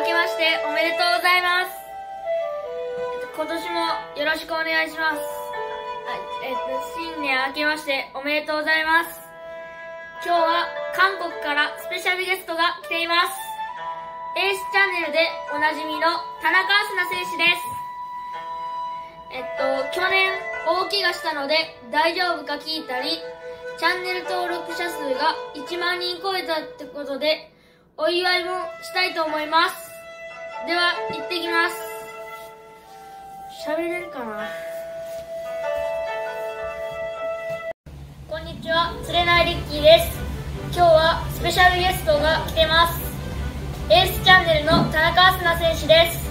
明けましておめでとうございます。今年もよろしくお願いします。はい、えっと、新年明けましておめでとうございます。今日は韓国からスペシャルゲストが来ています。エースチャンネルでおなじみの田中明日菜選手です。えっと、去年大怪我したので大丈夫か聞いたり、チャンネル登録者数が1万人超えたってことで、お祝いもしたいと思います。では、行ってきます。喋れるかな？こんにちは、釣れないリッキーです。今日はスペシャルゲストが来てます。エースチャンネルの田中明日菜選手です。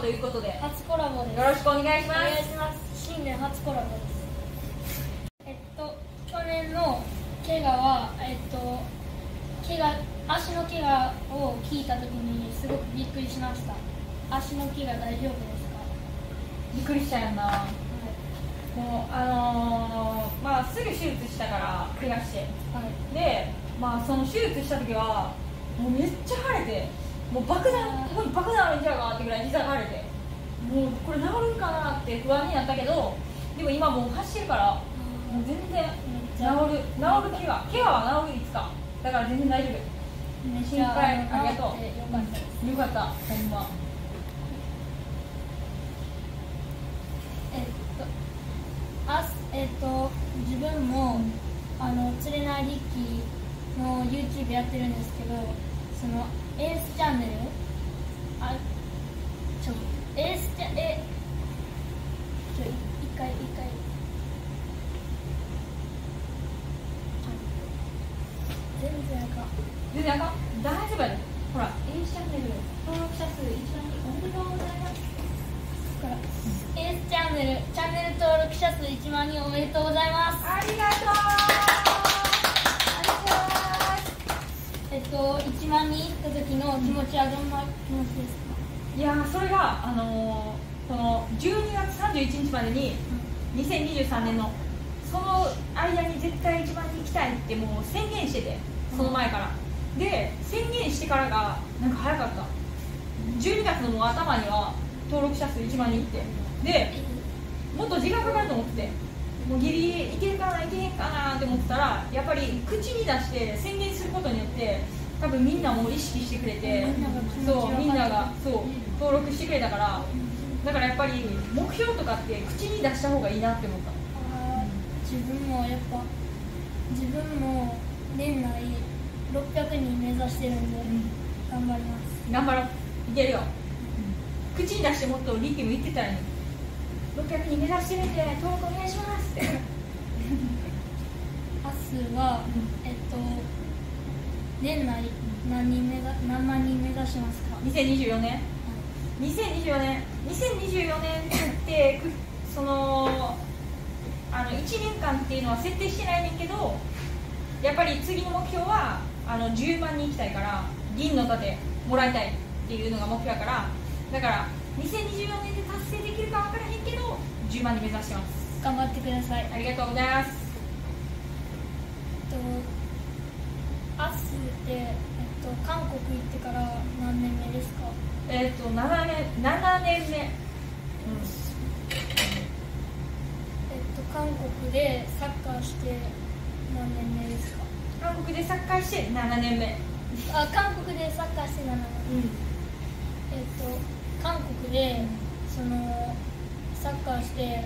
ということでよ初コラボです。ろしくお願いしまお願いす。します。新年初コラボです。えっと、去年の怪我は、えっと、怪我、足の怪我を聞いたときにすごくびっくりしました。足の怪我大丈夫ですか？びっくりしたよな。はもうあのー、まあすぐ手術したから怪我して。い。はい。で、まあ、その手術した時はもうめっちゃ腫れてもう爆弾ここに爆弾あるんちゃうかってぐらい膝が腫れて。もうこれ治るんかなって不安になったけどでも今もう走ってるからもう全然治る治る怪我怪我は治るいつか。だから全然大丈夫。心配ありがとう。よかった。よかったほんま。えっと、あすえっと、自分も、あの、釣れないリッキーの YouTube やってるんですけど、その、エースチャンネル？あ、ちょ、エースチャ、え、ちょ、一回、一回。全然あかん。全然あかん？大丈夫やで。ほら A チャンネル。登録者数1万人おめでとうございます。だから、エースチャンネル、チャンネル登録者数1万人おめでとうございます。ありがとうありがとうございますえっと、1万人行った時の気持ちはどんな気持ちですか？いやそれが、あのーこの12月31日までに2023年のその間に絶対1万人行きたいってもう宣言しててその前から、で宣言してからがなんか早かった。12月のもう頭には登録者数1万人いって。でもっと時間かかると思ってて。もうギリギリいけるかないけへんかなって思ってたらやっぱり口に出して宣言することによって多分みんなも意識してくれてそうみんながそう登録してくれたからだからやっぱり目標とかって口に出した方がいいなって思った。自分もやっぱ自分も年内600人目指してるんで頑張ります。頑張ろう。いけるよ。口に出してもっとリッキーも言ってたらいい600人目指してるんで登録お願いします。っ て明日はえっと年内何人目指何万人目指しますか？2024年？2024年？2024年ってくそのあの1年間っていうのは設定してないねんけどやっぱり次の目標はあの10万人行きたいから銀の盾もらいたいっていうのが目標やからだから2024年で達成できるか分からへんけど10万人目指してます。頑張ってください。ありがとうございます。えっと明日って、えっと、韓国行ってから何年目ですか？えっ、と7年7年目。えっと韓国でサッカーして何年目ですか？韓国でサッカーして7年目。あ韓国でサッカーして7年目。えっと韓国でそのサッカーして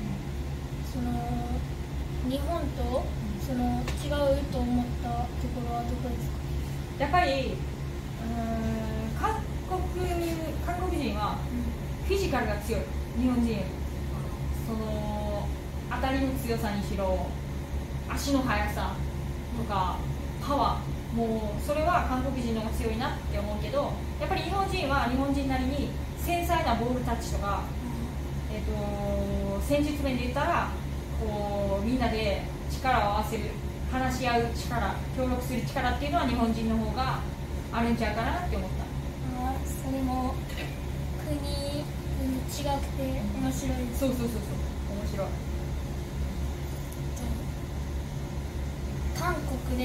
その日本とその違うと思ったところはどこですか？やっぱりうーん韓国韓国人はフィジカルが強い。日本人その当たりの強さにしろ足の速さとかパワー。もうそれは韓国人の方が強いなって思うけどやっぱり日本人は日本人なりに繊細なボールタッチとか、えっと戦術面で言ったらここうみんなで力を合わせる話し合う力協力する力っていうのは日本人の方があるんちゃうかなって思った。あそれも国に違くて面白い。そうそうそうそう面白い。韓国で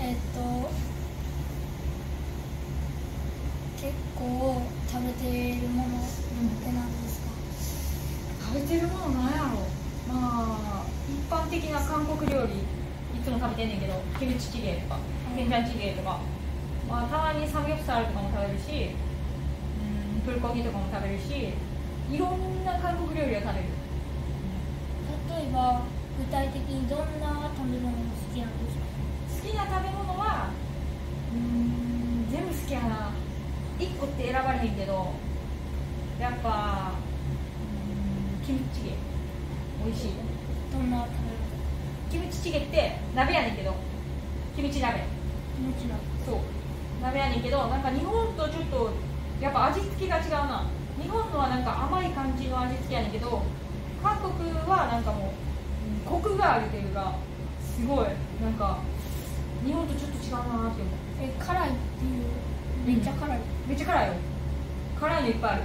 えっと結構食べているものって何ですか、食べてるものなんやろまあ一般的な韓国料理いつも食べてんねんけどキムチチゲとかケンジャンチゲとか、まあ、たまにサムギョプサルとかも食べるしうんプルコギとかも食べるしいろんな韓国料理を食べる。例えば具体的にどんな食べ物が好きなんですか？好きな食べ物はうん全部好きやな。1個って選ばれへんけどやっぱうんキムチチゲ美味しい。どんな食べ物キムチチゲって鍋やねんけど。キムチ鍋。もちろんそう。鍋やねんけどなんか日本とちょっとやっぱ味付けが違うな。日本のはなんか甘い感じの味付けやねんけど韓国はなんかもううんコクがあるというかすごい。なんか日本とちょっと違うなって思う。え辛いっていう。めっちゃ辛い、めっちゃ辛いよ。辛いのいっぱいある。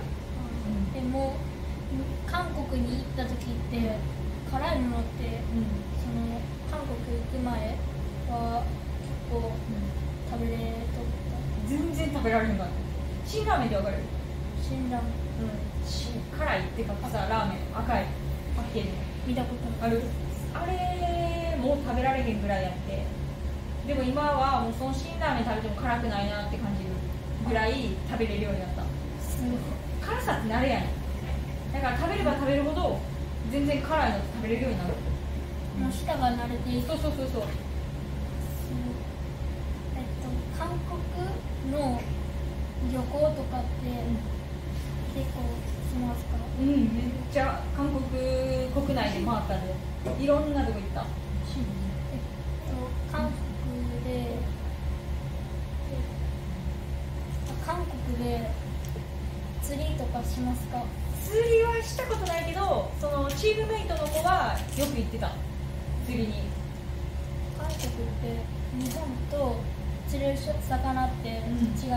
でも韓国に行った時って辛いものってその韓国行く前は結構食べれとった？全然食べられへんかった辛ラーメンってわかる？辛ラーメうん。し辛いってかさラーメン。赤い。パッケージ。見たことある？あれもう食べられへんぐらいやって。でも今はもうその辛ラーメン食べても辛くないなって感じるぐらい食べれるようになった。辛さって慣れやねんだから食べれば食べるほど全然辛いの食べれるようになる。もう舌が慣れていく。そうそうそうそう。えっと韓国の旅行とかって結構しますか？うんめっちゃ韓国国内で回ったで。いろんなとこ行った。えっと韓国でえ韓国で釣りとかしますか？釣りはしたことないけどそのチームメイトの子はよく行ってた。釣りに。韓国って日本と釣れる魚って違いますか、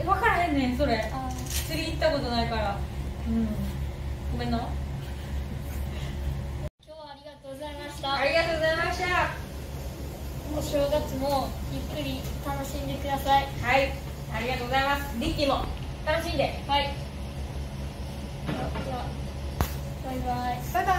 え分からへんねんそれ。あ釣り行ったことないから。うん。ごめんな。今日はありがとうございました。ありがとうございました。お正月もゆっくり楽しんでください。はい。ありがとうございます。リッキーも楽しんで。はい。バイバイ。バイバイ。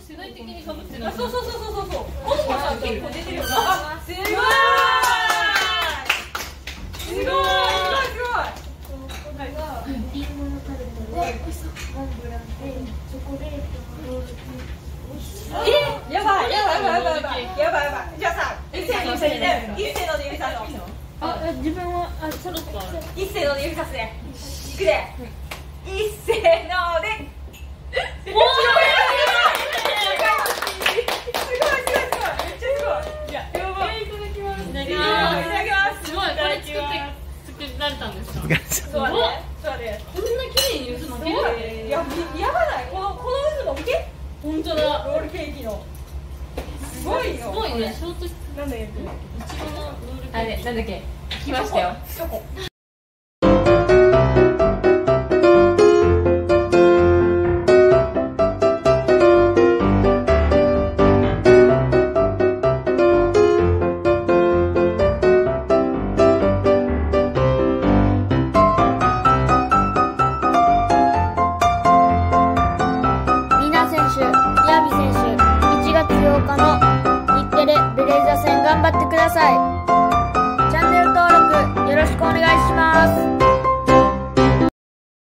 世代的にかぶってあそうそうそうそうそう。そうコスモさん結構出てるよな。あすごいすごいすごいすごいリンゴのタルトでモンブランでチョコレートのロールケーキえやばいやばいやばいやばい。やばいやばいやばいじゃあさ一斉の一斉ので指さすの。あ自分はあそろそろ一斉ので指さすねいくであれなんだっけ？来ましたよ。チョコ。ください。